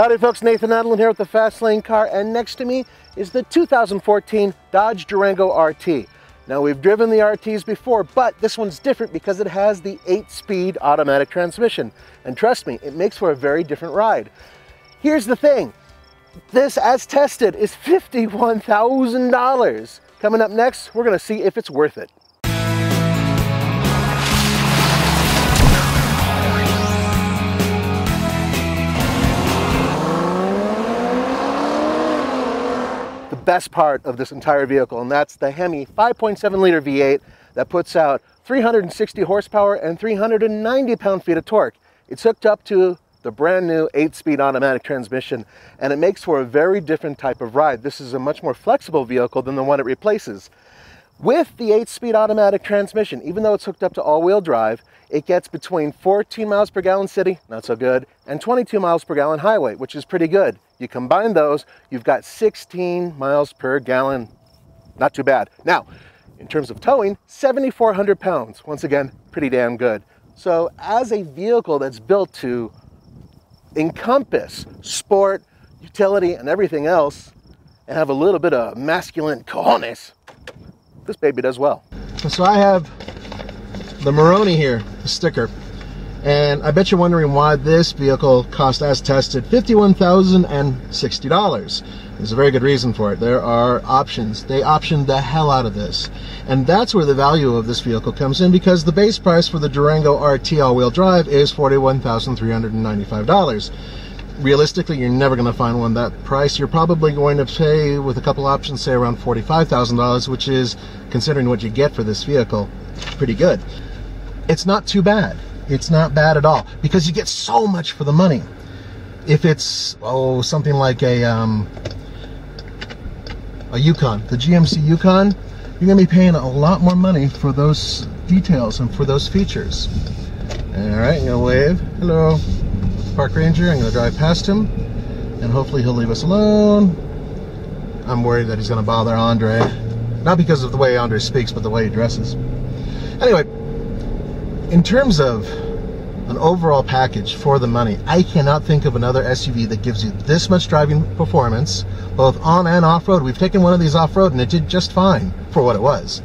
Howdy folks, Nathan Adlen here with the Fast Lane car and next to me is the 2014 Dodge Durango RT. Now we've driven the RTs before, but this one's different because it has the 8-speed automatic transmission. And trust me, it makes for a very different ride. Here's the thing, this as tested is $51,000. Coming up next, we're gonna see if it's worth it. Best part of this entire vehicle, and that's the Hemi 5.7 liter V8 that puts out 360 horsepower and 390 pound-feet of torque. It's hooked up to the brand new 8-speed automatic transmission, and it makes for a very different type of ride. This is a much more flexible vehicle than the one it replaces. With the 8-speed automatic transmission, even though it's hooked up to all-wheel drive, it gets between 14 miles per gallon city, not so good, and 22 miles per gallon highway, which is pretty good. You combine those, you've got 16 miles per gallon, not too bad. Now, in terms of towing, 7,400 pounds. Once again, pretty damn good. So as a vehicle that's built to encompass sport, utility, and everything else, and have a little bit of masculine cojones, this baby does well. So I have the Monroney here, the sticker. And I bet you're wondering why this vehicle cost as tested $51,060. There's a very good reason for it. There are options. They optioned the hell out of this. And that's where the value of this vehicle comes in because the base price for the Durango RT all-wheel drive is $41,395 realistically, you're never going to find one that price. You're probably going to pay, with a couple options, say around $45,000, which is, considering what you get for this vehicle, pretty good. It's not too bad. It's not bad at all because you get so much for the money. If it's, oh, something like a, um, a Yukon, the GMC Yukon, you're going to be paying a lot more money for those details and for those features. All right, I'm going to wave. Hello park ranger. I'm going to drive past him, and hopefully he'll leave us alone. I'm worried that he's going to bother Andre. Not because of the way Andre speaks, but the way he dresses. Anyway, in terms of an overall package for the money, I cannot think of another SUV that gives you this much driving performance, both on and off-road. We've taken one of these off-road, and it did just fine for what it was.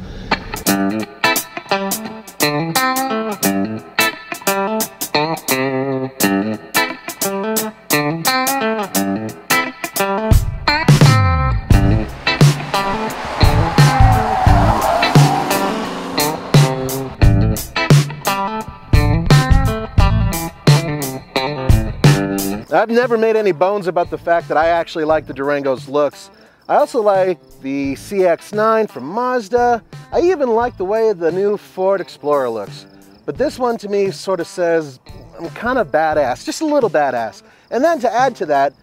I've never made any bones about the fact that I actually like the Durango's looks. I also like the CX-9 from Mazda. I even like the way the new Ford Explorer looks. But this one to me sort of says, I'm kind of badass, just a little badass. And then to add to that,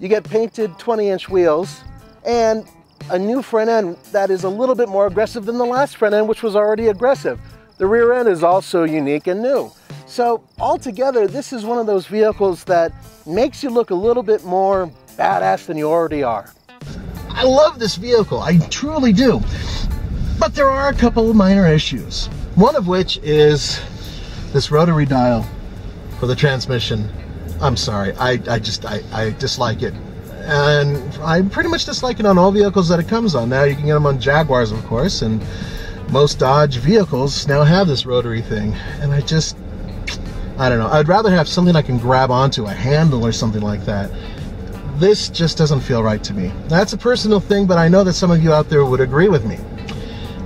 you get painted 20 inch wheels and a new front end that is a little bit more aggressive than the last front end, which was already aggressive. The rear end is also unique and new. So altogether, this is one of those vehicles that makes you look a little bit more badass than you already are. I love this vehicle, I truly do. But there are a couple of minor issues. One of which is this rotary dial for the transmission. I'm sorry, I, I just, I, I dislike it. And I pretty much dislike it on all vehicles that it comes on. Now you can get them on Jaguars, of course, and most Dodge vehicles now have this rotary thing. And I just, I don't know. I'd rather have something I can grab onto, a handle or something like that. This just doesn't feel right to me. That's a personal thing, but I know that some of you out there would agree with me.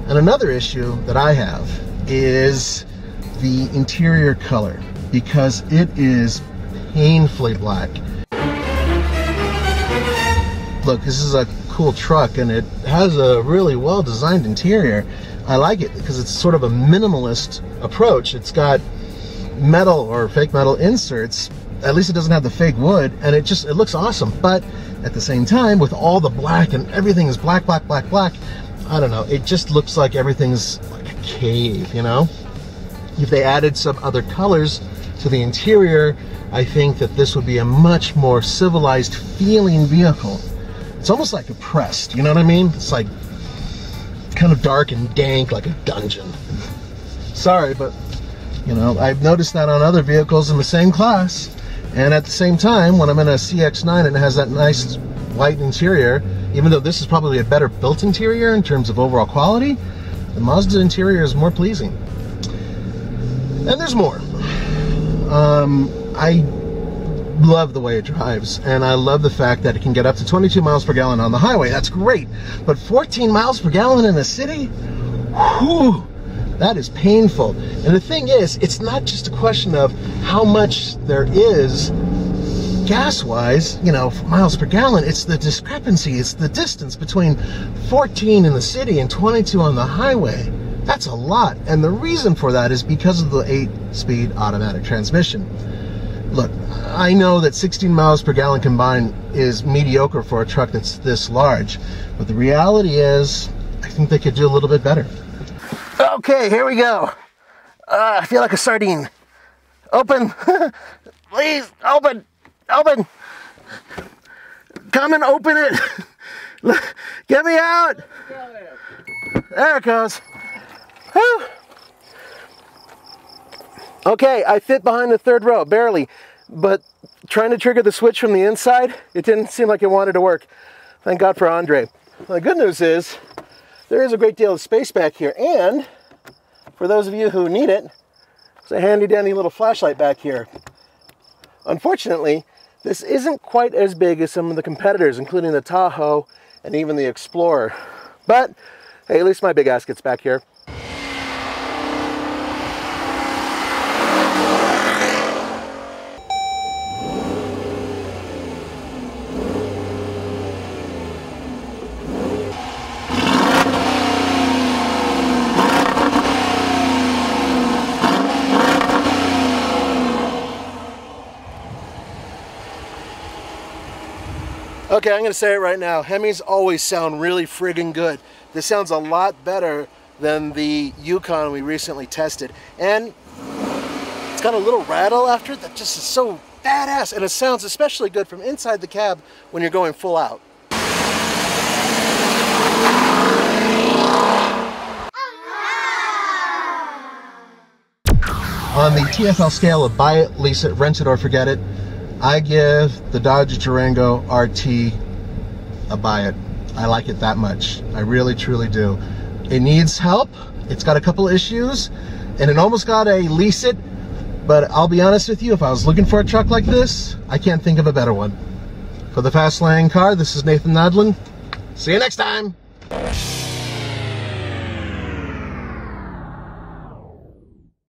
And another issue that I have is the interior color because it is painfully black. Look, this is a cool truck and it has a really well designed interior. I like it because it's sort of a minimalist approach. It's got metal or fake metal inserts at least it doesn't have the fake wood and it just it looks awesome. But at the same time with all the black and everything is black black black black I don't know it just looks like everything's like a cave you know? If they added some other colors to the interior I think that this would be a much more civilized feeling vehicle. It's almost like a pressed you know what I mean? It's like kind of dark and dank like a dungeon. Sorry but you know, I've noticed that on other vehicles in the same class, And at the same time, when I'm in a CX-9 and it has that nice white interior, even though this is probably a better built interior in terms of overall quality, the Mazda interior is more pleasing. And there's more. Um, I love the way it drives, and I love the fact that it can get up to 22 miles per gallon on the highway. That's great. But 14 miles per gallon in the city? Whew, that is painful. And the thing is, it's not just a question of how much there is gas-wise, you know, miles per gallon, it's the discrepancy, it's the distance between 14 in the city and 22 on the highway. That's a lot. And the reason for that is because of the 8-speed automatic transmission. Look, I know that 16 miles per gallon combined is mediocre for a truck that's this large, but the reality is, I think they could do a little bit better. Okay, here we go. Uh, I feel like a sardine. Open. Please, open. Open. Come and open it. Get me out. There it goes. Whew. Okay, I fit behind the third row, barely. But trying to trigger the switch from the inside, it didn't seem like it wanted to work. Thank God for Andre. The good news is, there is a great deal of space back here. And, for those of you who need it, it's a handy dandy little flashlight back here. Unfortunately, this isn't quite as big as some of the competitors, including the Tahoe and even the Explorer. But, hey, at least my big ass gets back here. Okay, I'm gonna say it right now. Hemis always sound really friggin' good. This sounds a lot better than the Yukon we recently tested. And it's got a little rattle after it that just is so badass. And it sounds especially good from inside the cab when you're going full out. On the TFL scale of buy it, lease it, rent it, or forget it, I give the Dodge Durango RT a buy it. I like it that much. I really, truly do. It needs help. It's got a couple issues, and it almost got a lease it. But I'll be honest with you, if I was looking for a truck like this, I can't think of a better one. For the Fast Lane Car, this is Nathan Adlen. See you next time.